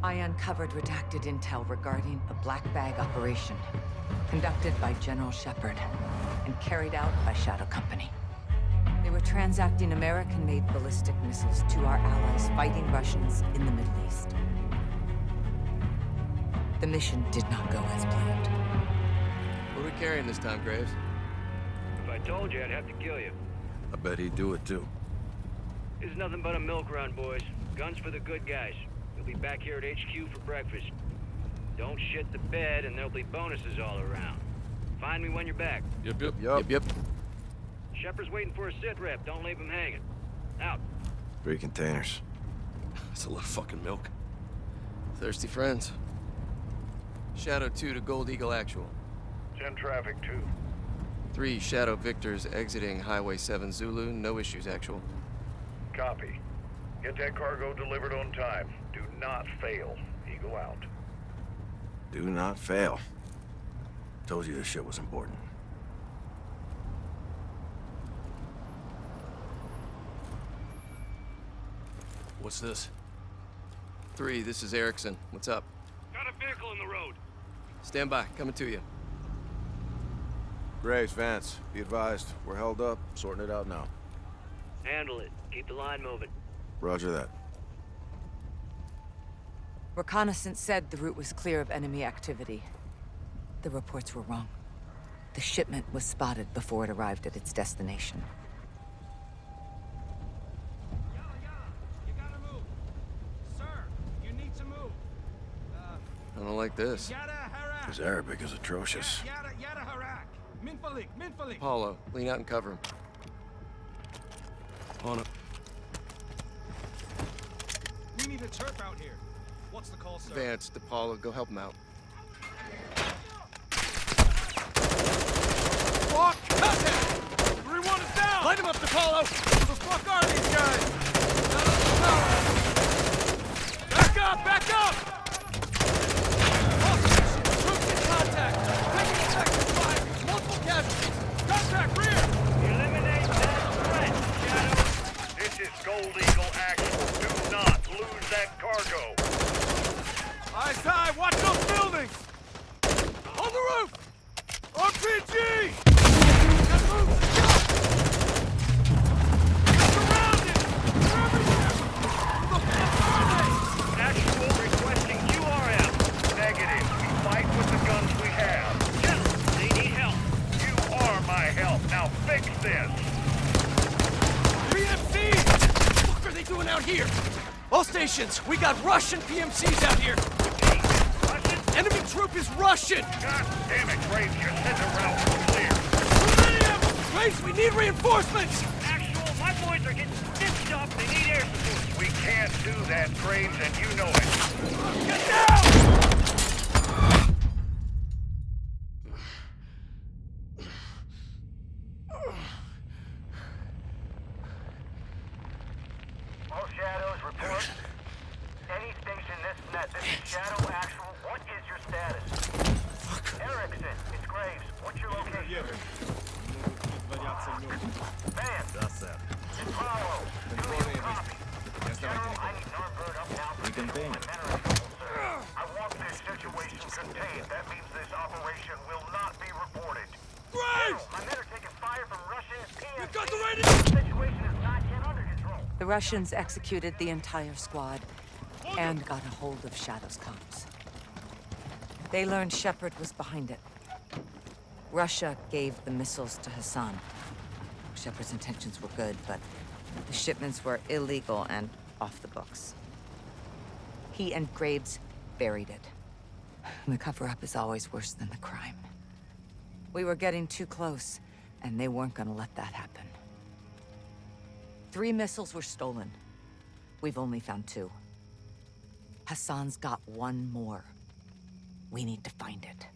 I uncovered redacted intel regarding a black bag operation conducted by General Shepard and carried out by Shadow Company. They were transacting American-made ballistic missiles to our allies fighting Russians in the Middle East. The mission did not go as planned. What are we carrying this time, Graves? If I told you, I'd have to kill you. I bet he'd do it too. This is nothing but a milk run, boys. Guns for the good guys. We'll be back here at HQ for breakfast. Don't shit the bed, and there'll be bonuses all around. Find me when you're back. Yep, yep. Yup. Yep, yep. Shepard's waiting for a sit rep. Don't leave him hanging. Out. Three containers. That's a lot of fucking milk. Thirsty friends. Shadow 2 to Gold Eagle Actual. 10 traffic, 2. 3 Shadow Victors exiting Highway 7 Zulu. No issues, Actual. Copy. Get that cargo delivered on time. Do not fail. Eagle out. Do not fail. Told you this shit was important. What's this? 3, this is Erickson. What's up? Got a vehicle in the road. Stand by. Coming to you. Graves, Vance, be advised. We're held up. Sorting it out now. Handle it. Keep the line moving. Roger that. Reconnaissance said the route was clear of enemy activity. The reports were wrong. The shipment was spotted before it arrived at its destination. Yalla, yalla, you gotta move. Sir, you need to move. I don't like this. His Arabic is atrocious. Yada yada harak. Minfalik, minfalik. Paulo, lean out and cover him. On it. We need a terp out here. What's the call, sir? Vance, DePaulo, go help him out. Walk! Contact! Everyone is down! Light him up, DePaulo! Who the fuck are these guys? Back up! Back up! All stations, troops in contact! Taking effective fire! Multiple casualties! Contact rear! Eliminate that threat, Shadow. This is Gold Eagle Actual. Do not lose that cargo. High! Watch those buildings! On the roof! RPG! Surrounded! They're everywhere! Who the fuck are they? Actual requesting QRF. Negative. We fight with the guns we have. They need help. You are my help. Now fix this. PMC! What are they doing out here? All stations, we got Russian PMCs out here. Enemy troop is Russian. God damn it, Graves. You said the route was clear. Too many of them! Graves, we need reinforcements. Actual, my boys are getting stitched up. They need air support. We can't do that, Graves, and you know it. Get down! All shadows report. Any station this net, this is Shadow Actual. What is your status? Erickson, it's Graves. What's your location? Vance. It's Bravo. Do you copy? General, I need Nordberg up now for control and men are in trouble, sir. I want this situation contained. That means this operation will not be reported. Graves! My men are taking fire from Russian PMC. We've got the radio! The situation is not yet under control. The Russians executed the entire squad and got a hold of Shadow's comms. They learned Shepard was behind it. Russia gave the missiles to Hassan. Shepard's intentions were good, but the shipments were illegal and off the books. He and Graves buried it. And The cover-up is always worse than the crime. We were getting too close, and they weren't gonna let that happen. Three missiles were stolen. We've only found two. Hassan's got one more. We need to find it.